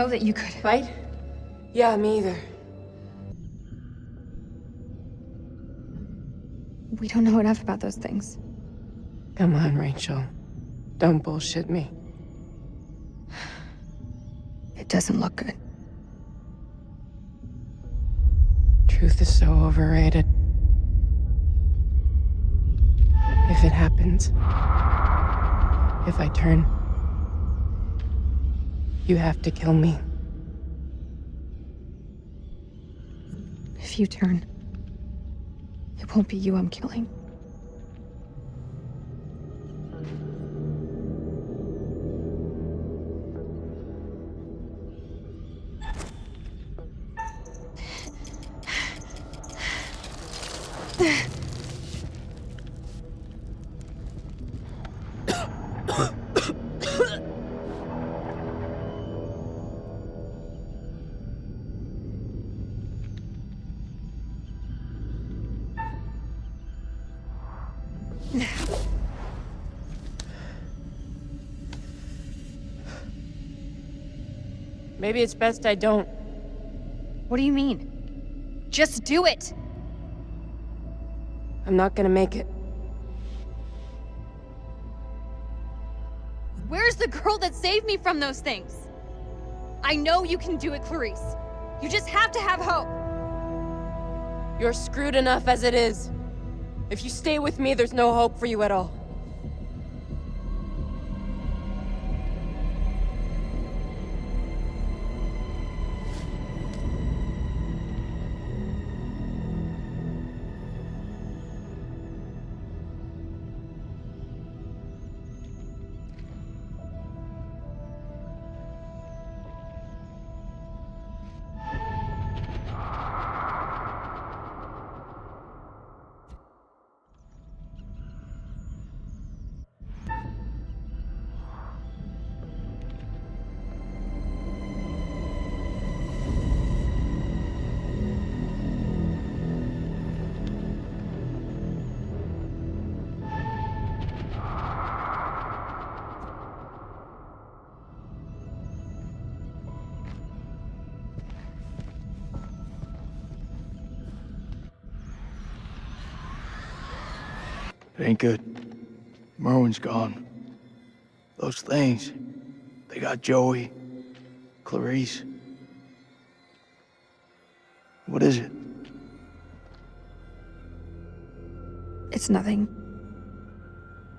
know that you could. Fight? Yeah, me either. We don't know enough about those things. Come on, Rachel. Don't bullshit me. It doesn't look good. Truth is so overrated. If it happens, if I turn, you have to kill me. If you turn, it won't be you I'm killing. Maybe it's best I don't. What do you mean? Just do it! I'm not gonna make it. Where's the girl that saved me from those things? I know you can do it, Clarice. You just have to have hope. You're screwed enough as it is. If you stay with me, there's no hope for you at all. It ain't good. Merwin's gone. Those things, they got Joey, Clarice. What is it? It's nothing.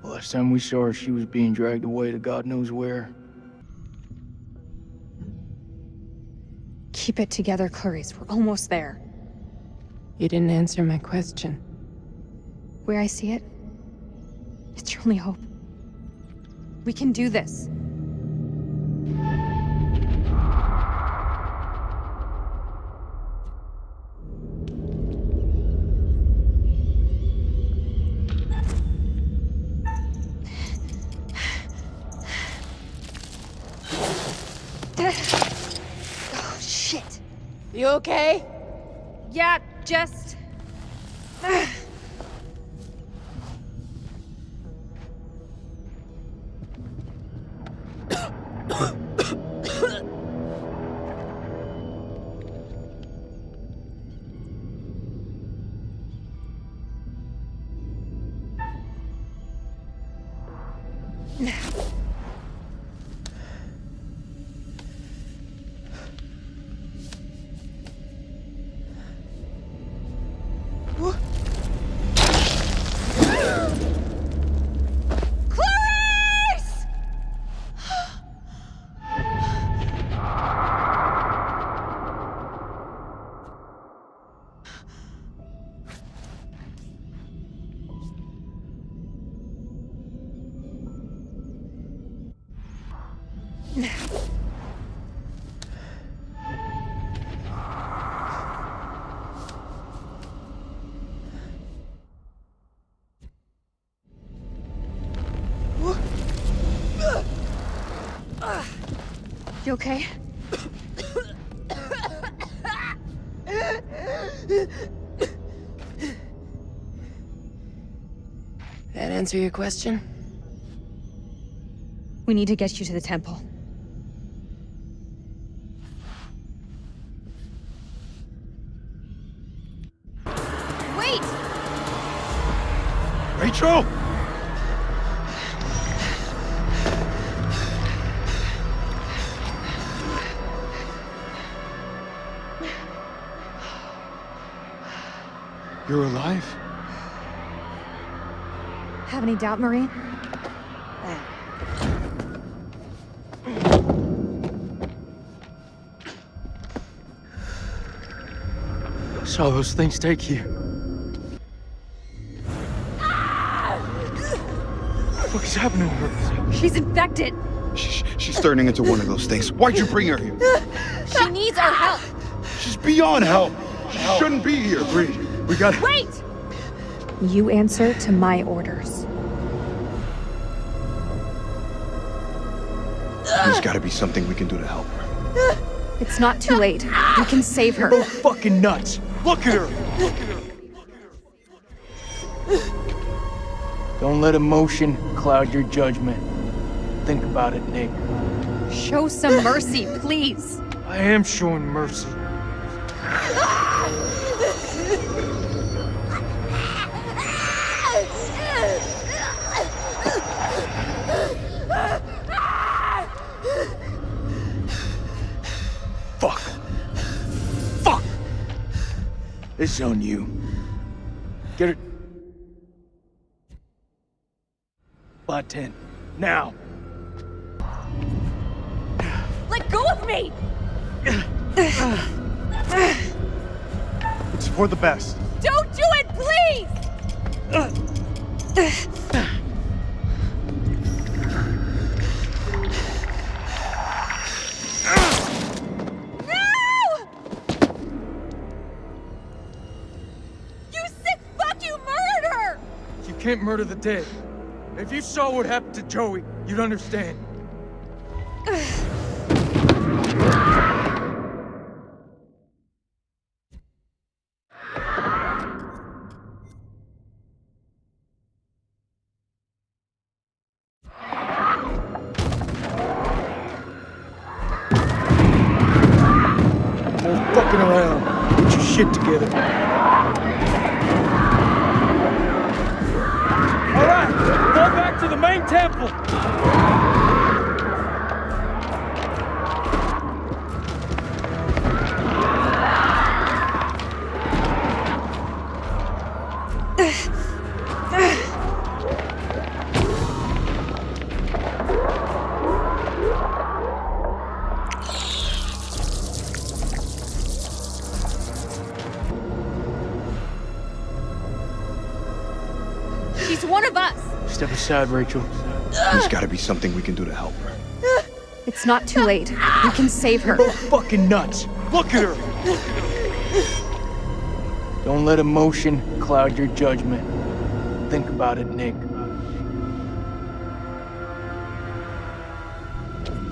Last time we saw her, she was being dragged away to God knows where. Keep it together, Clarice. We're almost there. You didn't answer my question. Where I see it, it's your only hope. We can do this. Oh, shit. You okay? Yeah, just... Clarice! You okay? That answer your question? We need to get you to the temple. Wait! Rachel! You're alive? Have any doubt, Marine? Saw those things take you. What is happening to her? She's infected! She's, she's turning into one of those things. Why'd you bring her here? She needs our help! She's beyond help. She shouldn't be here. Bree, we got Wait! You answer to my orders. There's gotta be something we can do to help her. It's not too late. We can save her. both fucking nuts. Look at her. Look at her. Don't let emotion cloud your judgment. Think about it, Nick. Show some mercy, please. I am showing mercy. It's on you. Get it. Lot 10. Now. Let go of me! It's for the best. Don't do it, please! can't murder the dead. If you saw what happened to Joey, you'd understand. Step aside, Rachel. There's gotta be something we can do to help her. It's not too late. We can save her. Both fucking nuts. Look at her. Don't let emotion cloud your judgment. Think about it, Nick.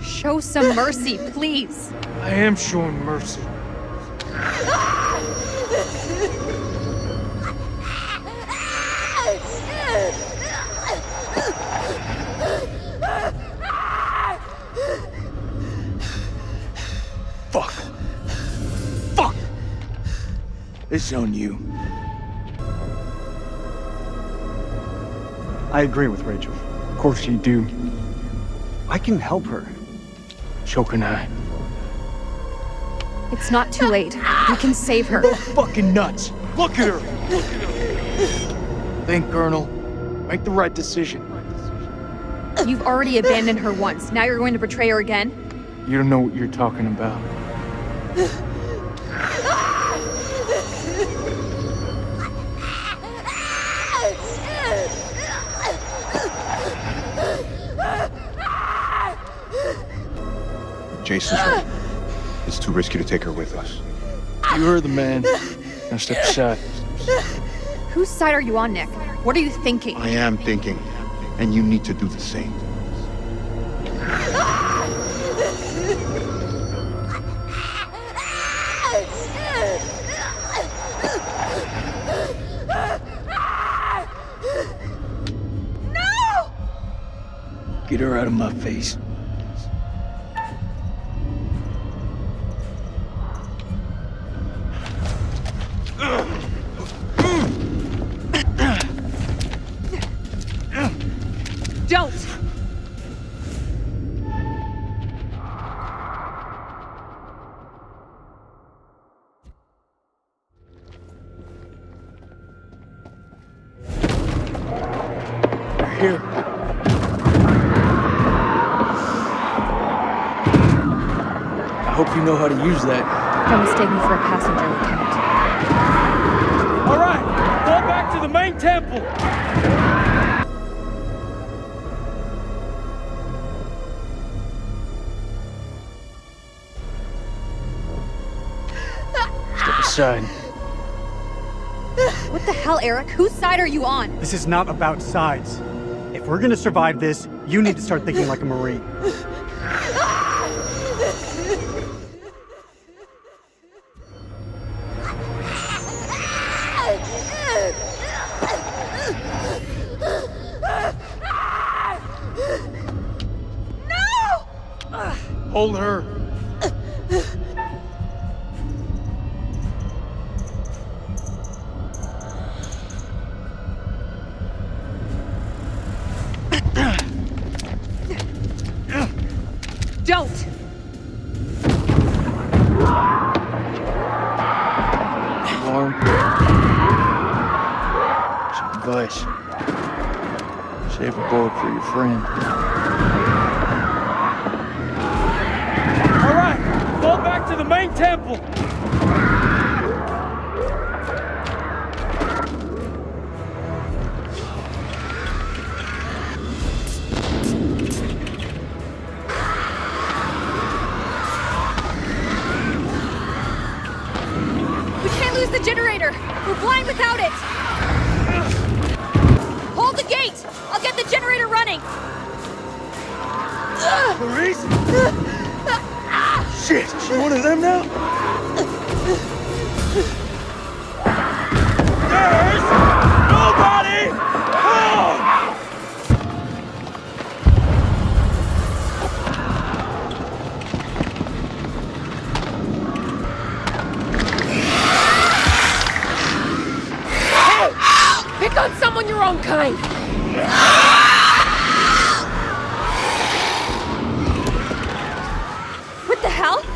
Show some mercy, please. I am showing mercy. On you. I agree with Rachel. Of course you do. I can help her. So can I. It's not too late. We can save her. Both fucking nuts. Look at her. Think, Colonel. Make the right decision. You've already abandoned her once. Now you're going to betray her again? You don't know what you're talking about. Jason's right. It's too risky to take her with us. You heard the man. Now step aside. Whose side are you on, Nick? What are you thinking? I am thinking, and you need to do the same. Get her out of my face. Hope you know how to use that. Don't mistake me for a passenger, Lieutenant. All right, fall back to the main temple. Step aside. What the hell, Eric? Whose side are you on? This is not about sides. If we're gonna survive this, you need to start thinking like a Marine. Hold her. Don't! Warm. Some advice. Save a bullet for your friend. All right, fall back to the main temple. We can't lose the generator! We're blind without it! Hold the gate! I'll get the generator running! Clarice? Shit, she one of them now? There's nobody home. Pick on someone your own kind! What the hell?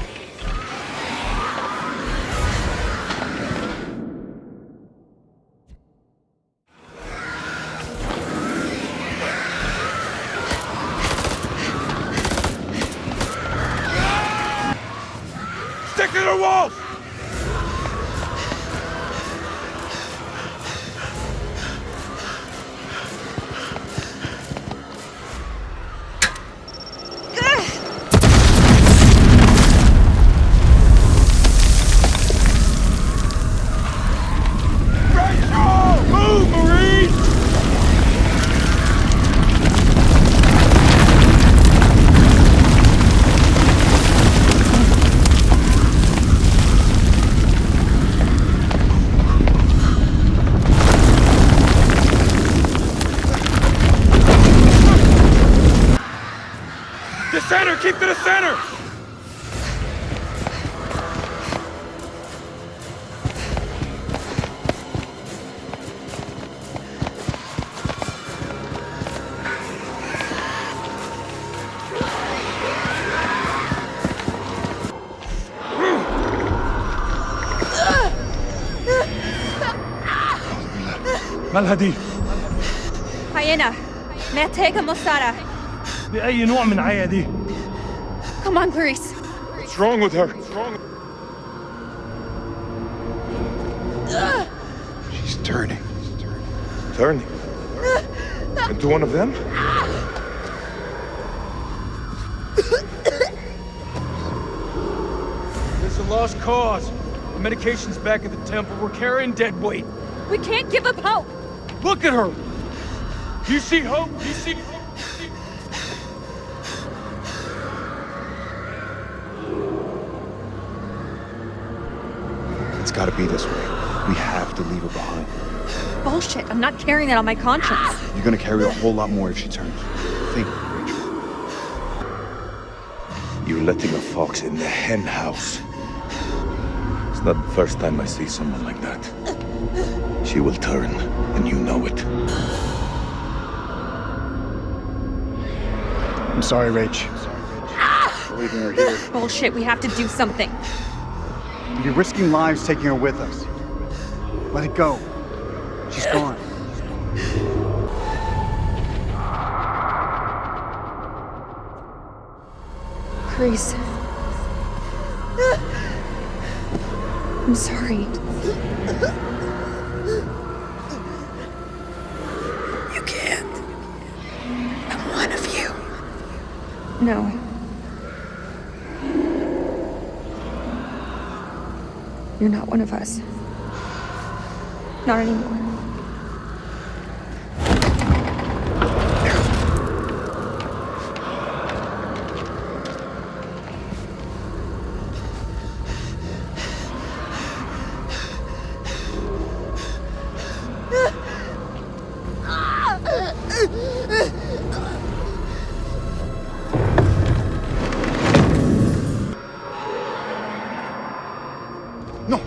مالها Hyena. محتاجة مساعدة. بأي نوع من عيا دي؟ Come on, Clarice. What's wrong with her? What's wrong? She's turning. Turning. Into one of them? There's a lost cause. The medication's back at the temple. We're carrying dead weight. We can't give up hope. Look at her. You see hope? You see hope? It's gotta be this way. We have to leave her behind. Bullshit. I'm not carrying that on my conscience. You're gonna carry a whole lot more if she turns. Think, Rachel. You're letting a fox in the hen house. It's not the first time I see someone like that. She will turn, and you know it. I'm sorry, Rach. Leaving her here. Bullshit, we have to do something. You're risking lives taking her with us. Let it go. She's gone. Grace. I'm sorry. You can't. I'm one of you. No. You're not one of us. Not anymore.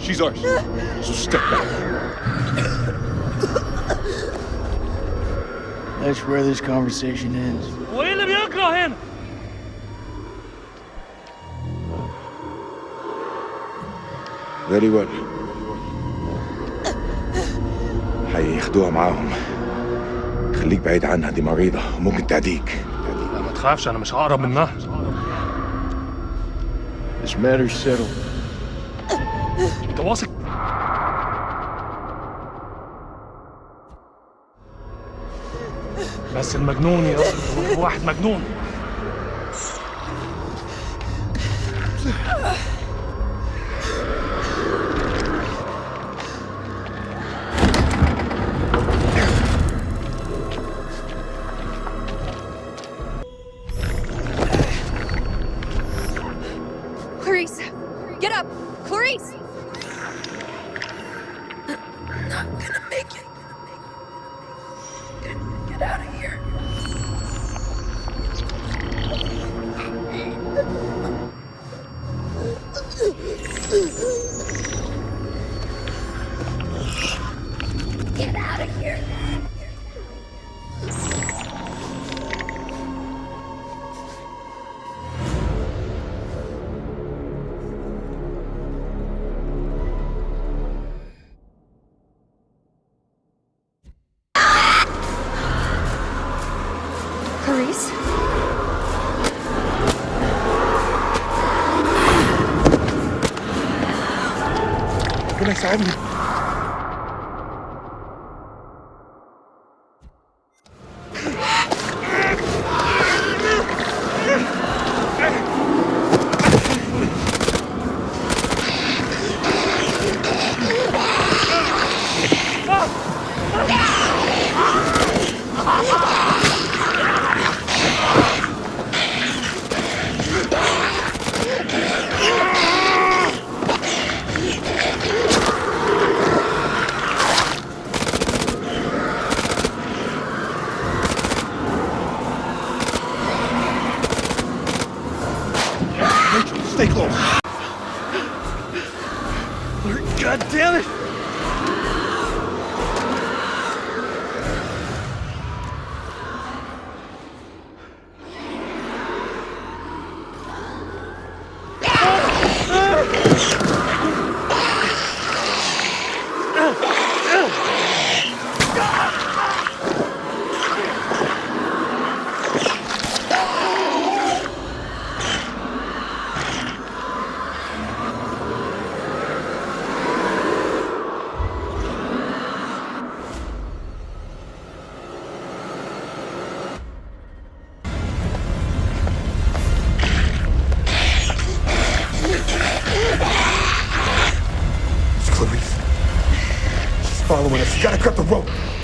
she's ours. So step back. That's where this conversation ends. وايه اللي بيكره هنا؟ Very well. هياخدوها معاهم خليك بعيد عنها دي مريضة وممكن تعديك لا ما تخافش انا مش هقرب منها This matter's settled. أنت واثق؟ بس المجنون يا واحد مجنون. Not gonna next album. Stay close. God damn it! Cut the rope.